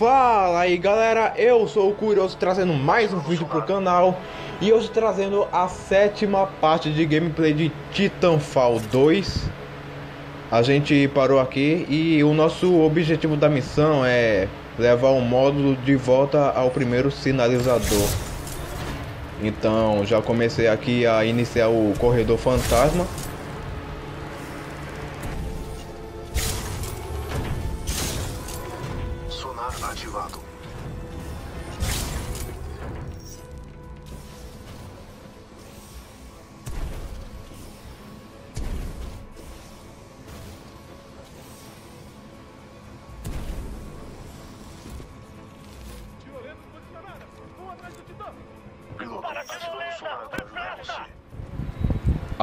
Fala aí galera, eu sou o Curioso trazendo mais um vídeo pro canal. E hoje trazendo a sétima parte de gameplay de Titanfall 2 A gente parou aqui e o nosso objetivo da missão é levar o módulo de volta ao primeiro sinalizador. Então já comecei aqui a iniciar o corredor fantasma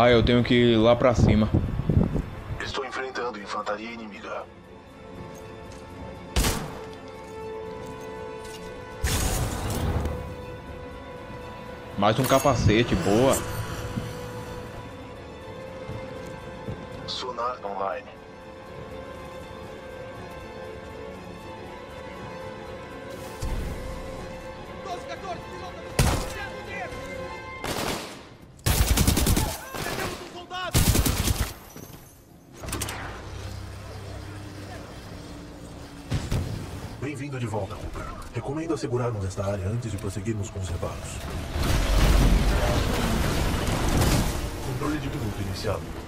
Ah, eu tenho que ir lá pra cima. Estou enfrentando infantaria inimiga. Mais um capacete, boa. Assegurarmos esta área antes de prosseguirmos com os reparos. Controle de piloto iniciado.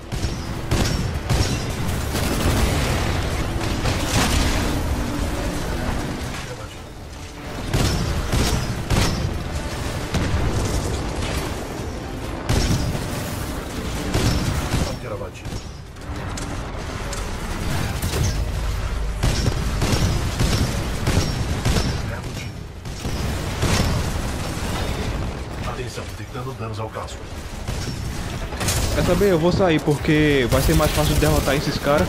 Danos ao casco. Quer saber? Eu vou sair porque vai ser mais fácil derrotar esses caras.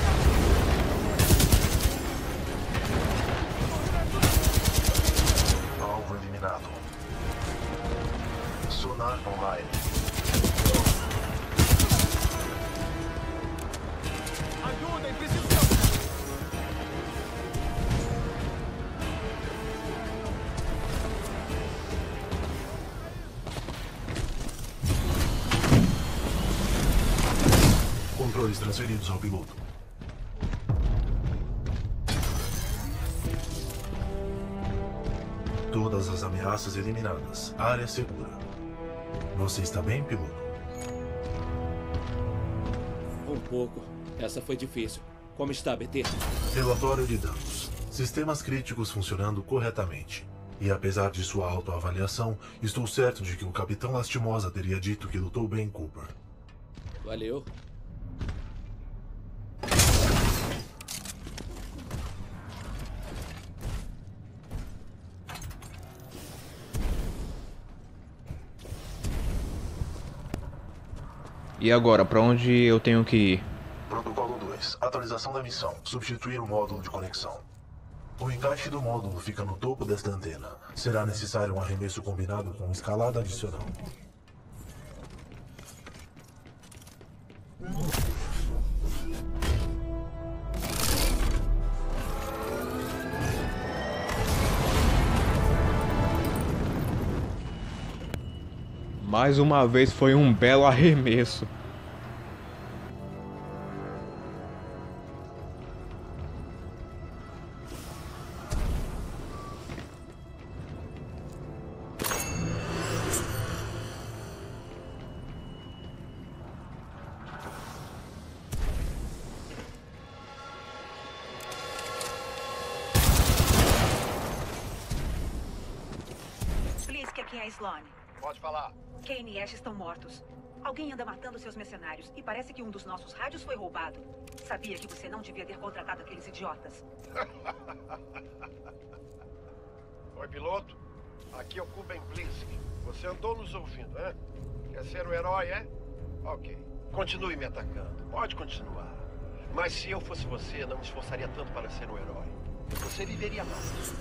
Você está bem, piloto? Um pouco. Essa foi difícil. Como está, BT? Relatório de danos. Sistemas críticos funcionando corretamente. E apesar de sua autoavaliação, estou certo de que o Capitão Lastimosa teria dito que lutou bem, Cooper. Valeu. E agora, pra onde eu tenho que ir? Protocolo 2. Atualização da missão. Substituir o módulo de conexão. O encaixe do módulo fica no topo desta antena. Será necessário um arremesso combinado com escalada adicional. Mais uma vez foi um belo arremesso. É. Pode falar. Kane e Ash estão mortos. Alguém anda matando seus mercenários e parece que um dos nossos rádios foi roubado. Sabia que você não devia ter contratado aqueles idiotas. Oi, piloto. Aqui é o Kuben Blisk. Você andou nos ouvindo, é? Quer ser o herói, é? Ok. Continue me atacando. Pode continuar. Mas se eu fosse você, não me esforçaria tanto para ser um herói. Você viveria mais.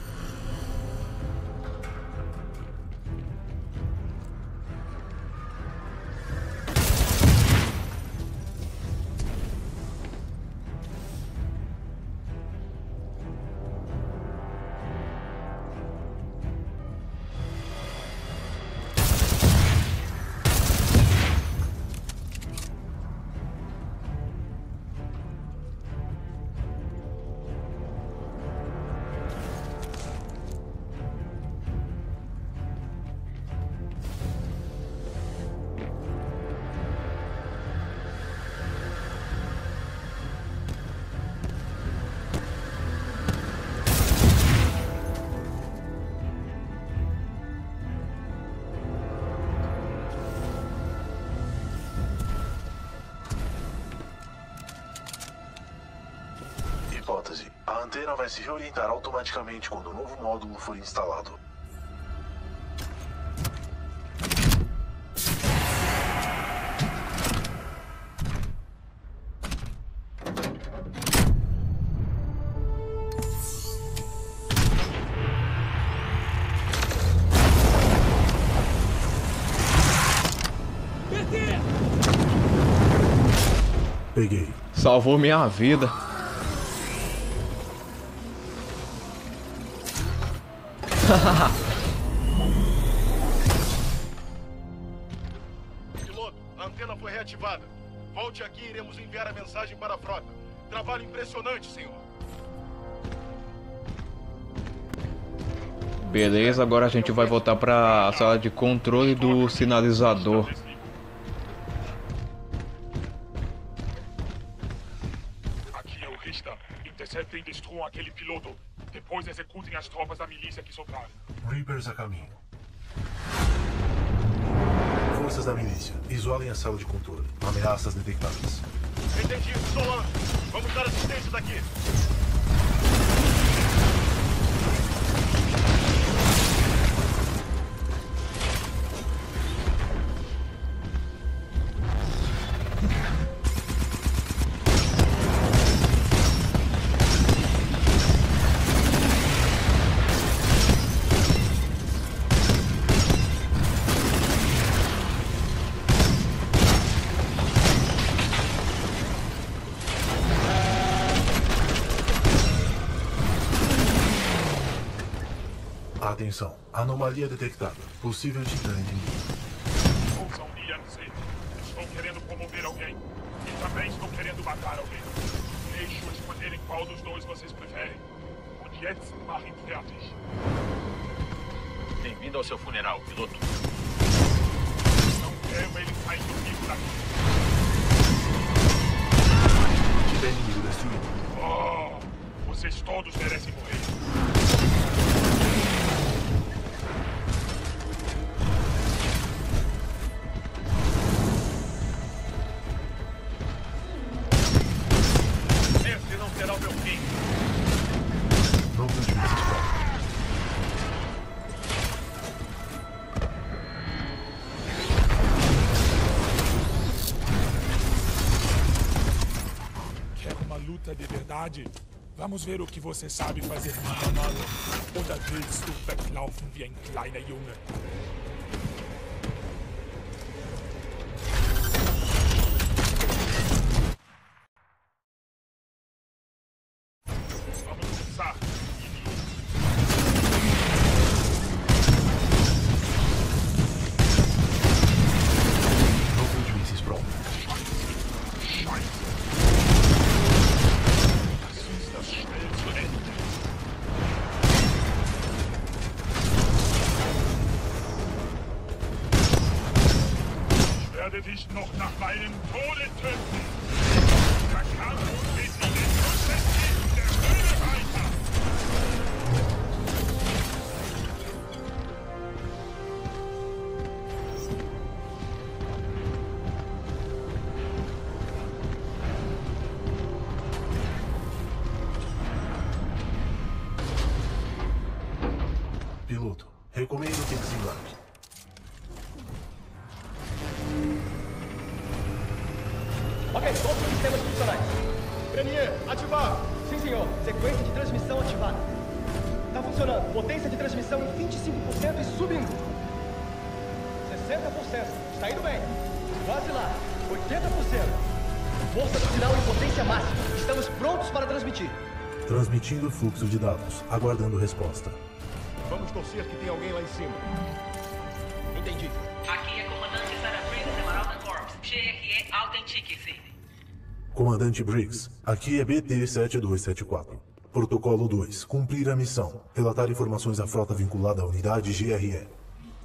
Antena vai se reorientar automaticamente quando o novo módulo for instalado. Peguei. Salvou minha vida. Piloto, a antena foi reativada. Volte aqui e iremos enviar a mensagem para a frota. Trabalho impressionante, senhor. Beleza, agora a gente vai voltar para a sala de controle do sinalizador. Reapers a caminho. Forças da milícia, isolem a sala de controle. Ameaças detectadas. Entendido, Solan. Vamos dar assistência daqui. Atenção, anomalia detectada. Possível titã inimigo. Ouçam Lianze. Estou querendo promover alguém. E também estou querendo matar alguém. Deixo escolherem qual dos dois vocês preferem. Und jetzt machen fertig. Bem-vindo ao seu funeral, piloto. Não quero ele saindo vivo daqui. Vamos ver o que você sabe fazer, Mahamalo. Oder willst du weglaufen wie ein kleiner Junge? Força do sinal em potência máxima. Estamos prontos para transmitir. Transmitindo fluxo de dados, aguardando resposta. Vamos torcer que tem alguém lá em cima. Entendi. Aqui é comandante Sarah Briggs, Emerald Corps. GRE, autentique-se. Comandante Briggs, aqui é BT-7274. Protocolo 2. Cumprir a missão. Relatar informações à frota vinculada à unidade GRE.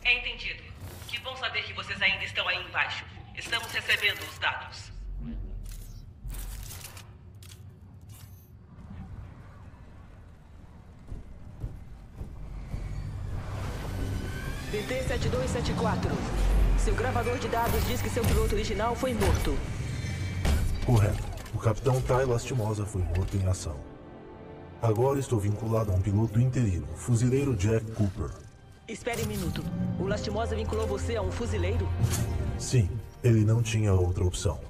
É entendido. Que bom saber que vocês ainda estão aí embaixo. Estamos recebendo os dados. BT-7274. Seu gravador de dados diz que seu piloto original foi morto. Correto. O capitão Tai Lastimosa foi morto em ação. Agora estou vinculado a um piloto interino, fuzileiro Jack Cooper. Espere um minuto. O Lastimosa vinculou você a um fuzileiro? Sim, ele não tinha outra opção.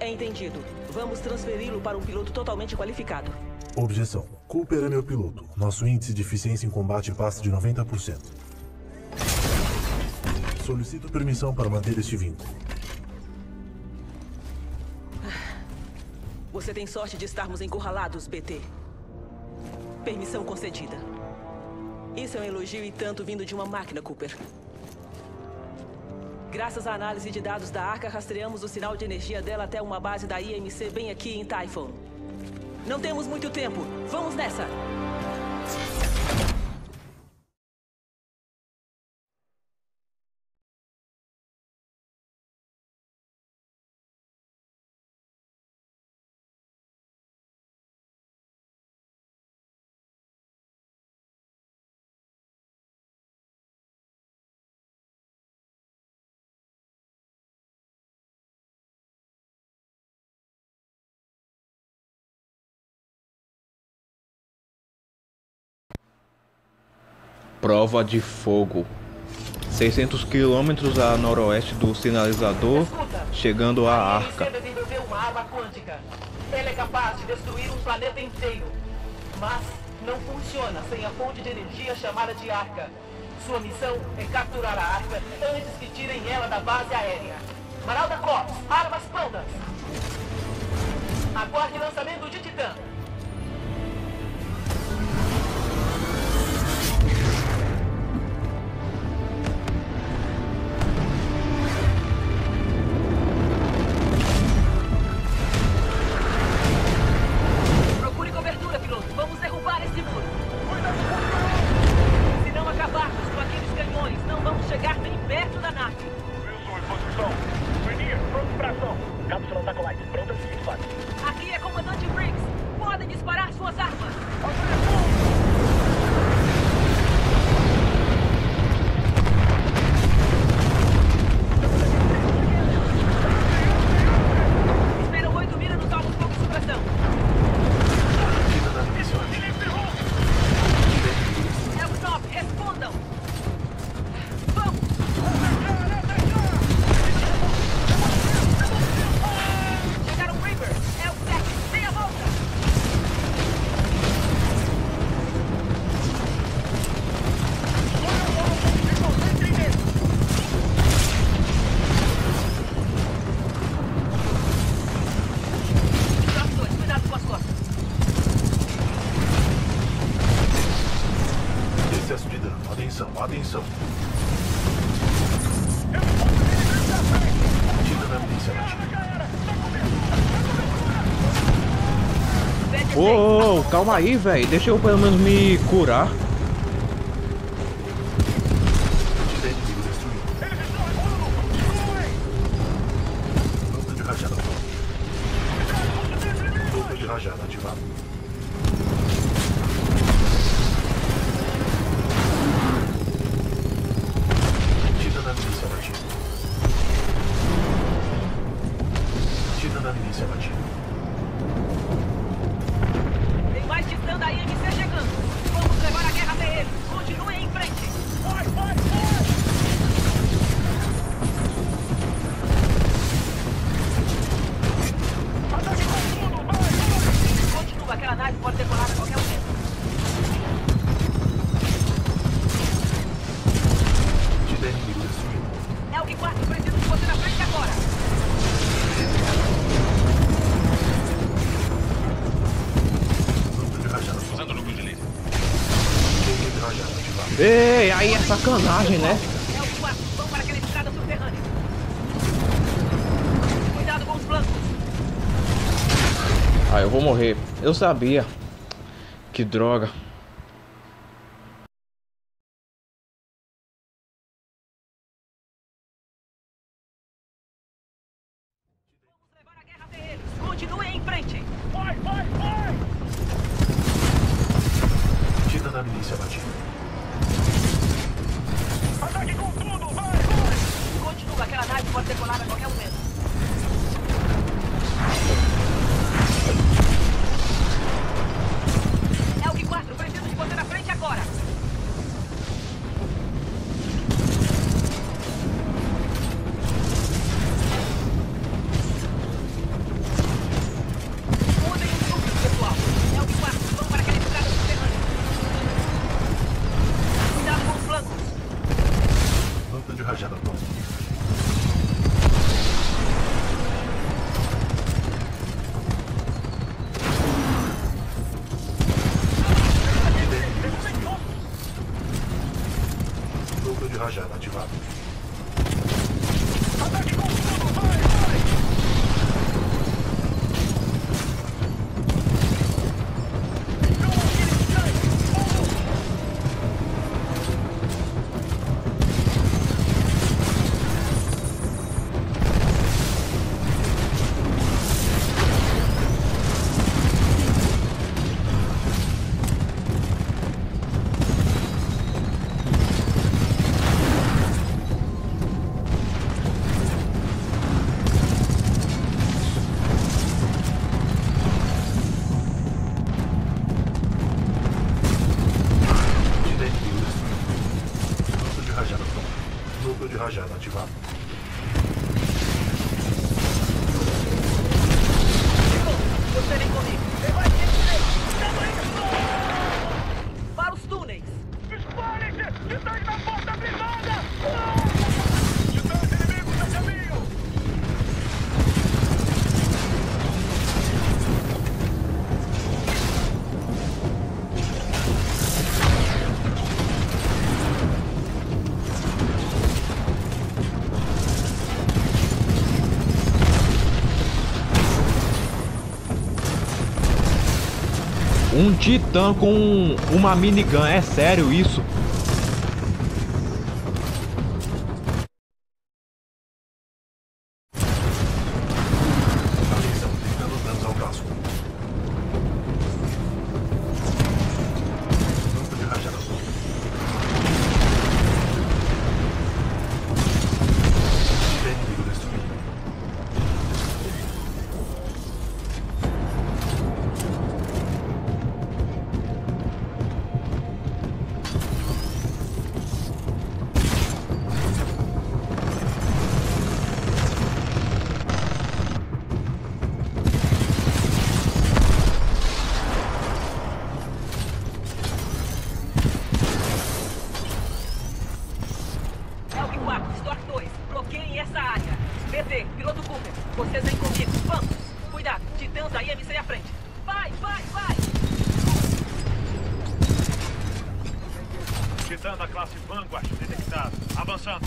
É entendido. Vamos transferi-lo para um piloto totalmente qualificado. Objeção. Cooper é meu piloto. Nosso índice de eficiência em combate passa de 90%. Solicito permissão para manter este vínculo. Você tem sorte de estarmos encurralados, BT. Permissão concedida. Isso é um elogio e tanto vindo de uma máquina, Cooper. Graças à análise de dados da Arca, rastreamos o sinal de energia dela até uma base da IMC bem aqui em Typhon. Não temos muito tempo. Vamos nessa! Prova de fogo. 600 quilômetros a noroeste do sinalizador, chegando à arca. Ela é capaz de destruir um planeta inteiro. Mas não funciona sem a fonte de energia chamada de arca. Sua missão é capturar a arca antes que tirem ela da base aérea. Maralda Corps, armas prontas. Aguarde lançamento de Titã. Ô, ô, calma aí, velho. Deixa eu pelo menos me curar. Tira inimigo destruído. É o que quarto precisa de você na frente agora. Usando núcleo de laser. Ei, aí é sacanagem, né? É o que quarto. Vão para aquela estrada subterrânea. Cuidado com os flancos. Ah, eu vou morrer. Eu sabia. Que droga. Um titã com uma minigun, é sério isso? Titã da classe Vanguard detectado. Avançando.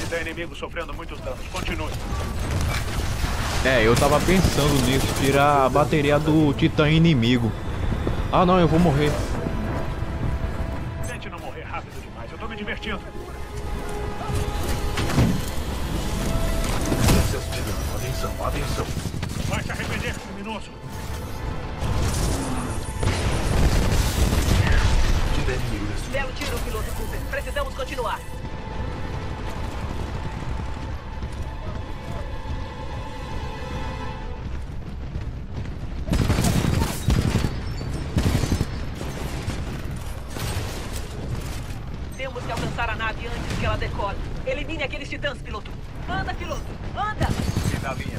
Titã inimigo sofrendo muitos danos. Continue. É, eu tava pensando nisso, tirar a bateria do titã inimigo. Ah não, eu vou morrer. Tente não morrer rápido demais. Eu tô me divertindo. Atenção, atenção. Vai se arrepender, criminoso. Tira inimigo destruído. Belo tiro, piloto Cooper. Precisamos continuar. Temos que alcançar a nave antes que ela decole. Elimine aqueles titãs, piloto. Anda, piloto. Anda! Da linha.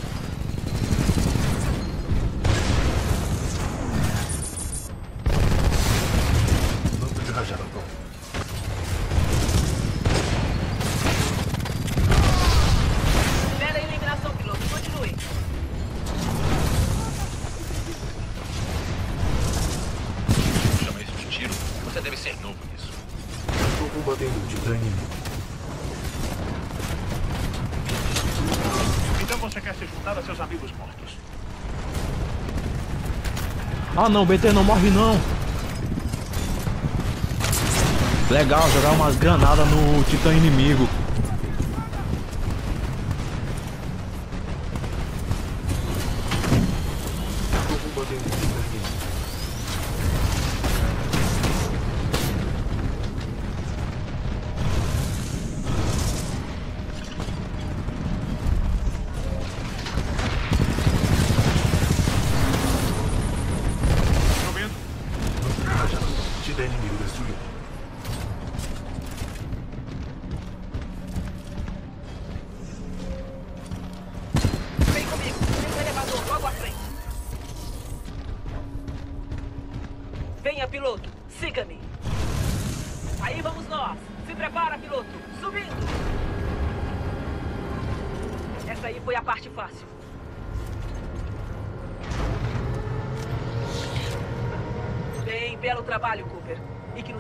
Núcleo de rajada pronto. Ah não, BT não morre não. Legal, jogar umas granadas no titã inimigo.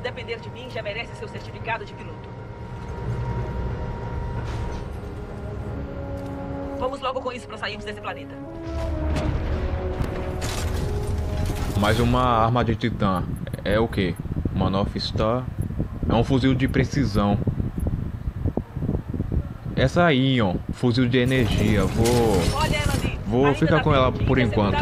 depender de mim, já merece seu certificado de piloto. Vamos logo com isso para sairmos desse planeta. Mais uma arma de titã. É o que? Uma North Star? É um fuzil de precisão. Essa aí, ó. Fuzil de energia. Vou... Vou ficar tá com ela por enquanto.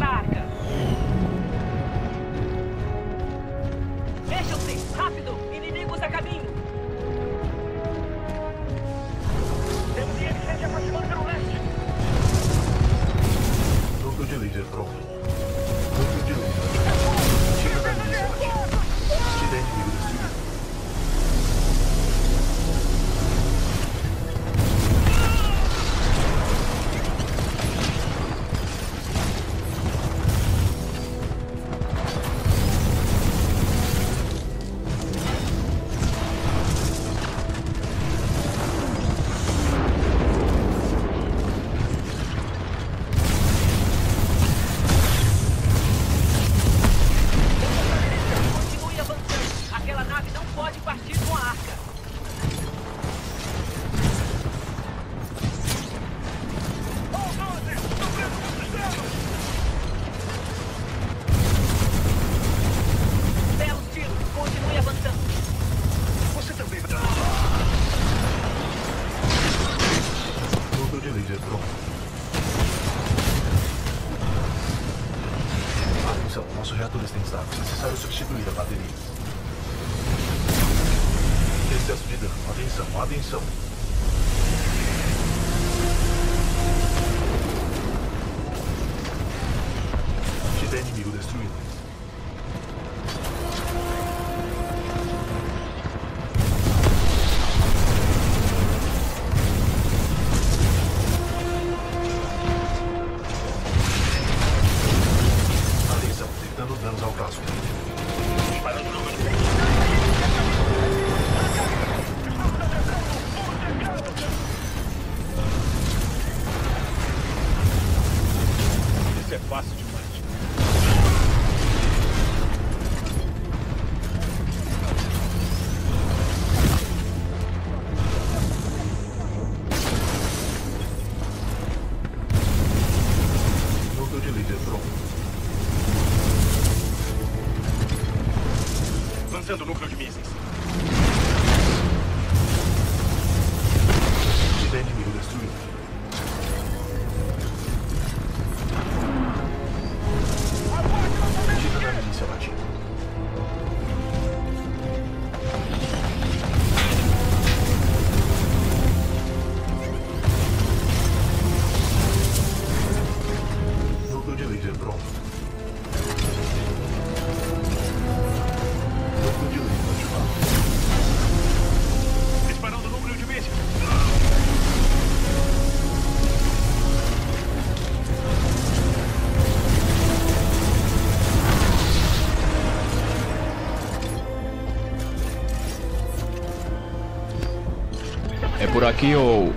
aqui ou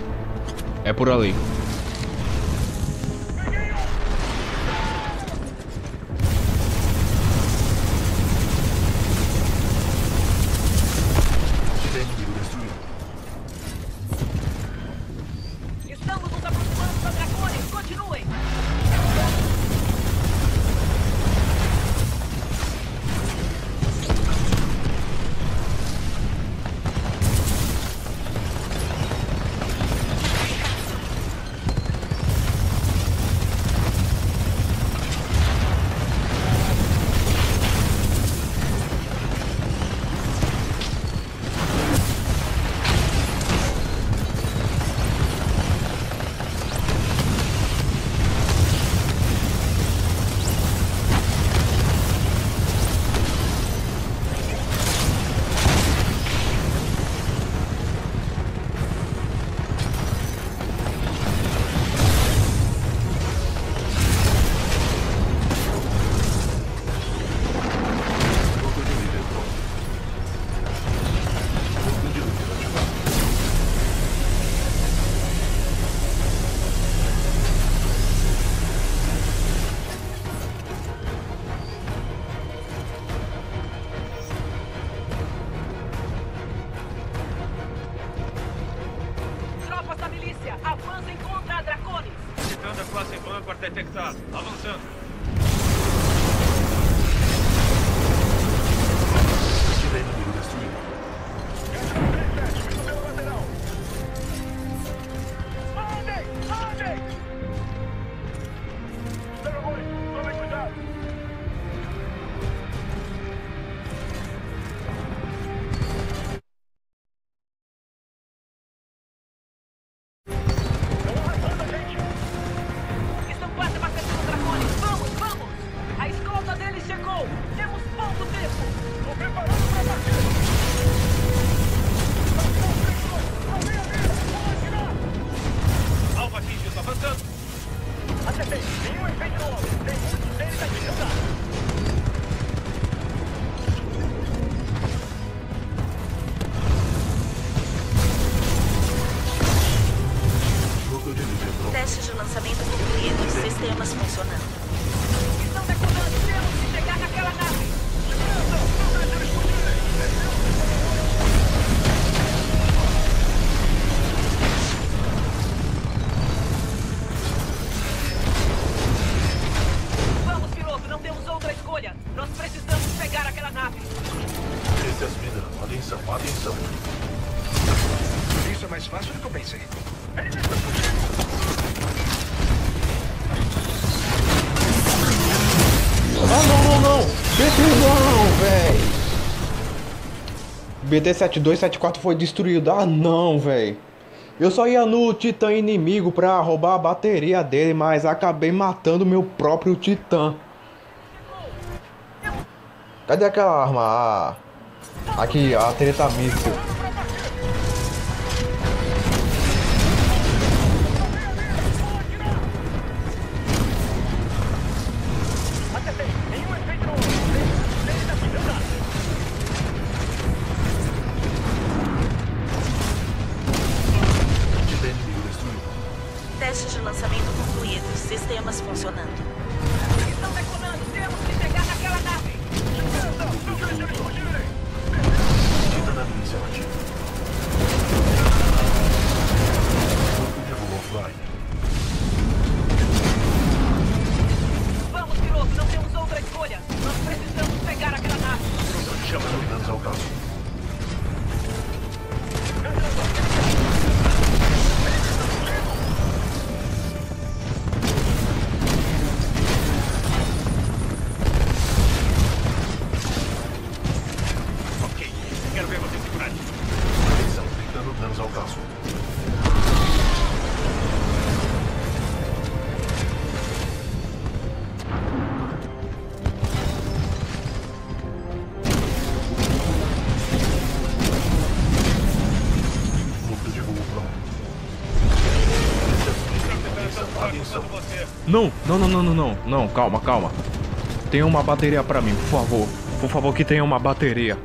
é por ali? BT-7274 foi destruído. Ah, não, véi! Eu só ia no titã inimigo pra roubar a bateria dele, mas acabei matando meu próprio titã. Cadê aquela arma? Ah, aqui, a treta míssil. Não, não, não, não, não, não, não, calma, calma. Tenha uma bateria pra mim, por favor. Por favor, que tenha uma bateria.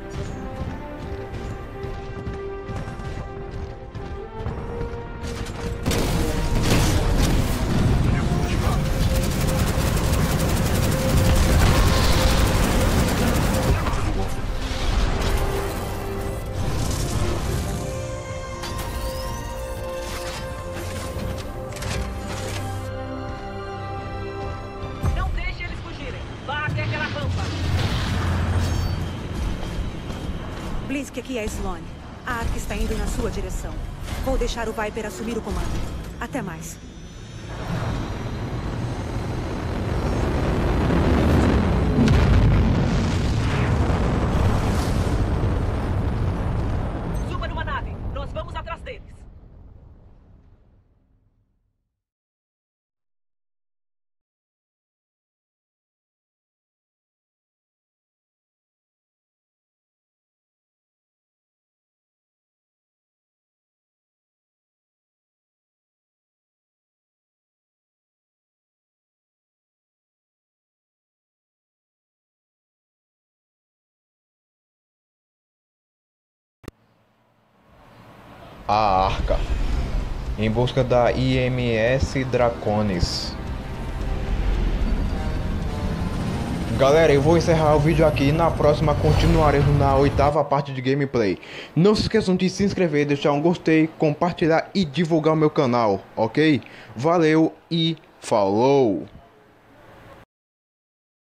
Deixar o Viper assumir o comando. Até mais. A Arca. Em busca da IMS Draconis. Galera, eu vou encerrar o vídeo aqui e na próxima continuaremos na oitava parte de gameplay. Não se esqueçam de se inscrever, deixar um gostei, compartilhar e divulgar o meu canal, ok? Valeu e Falou!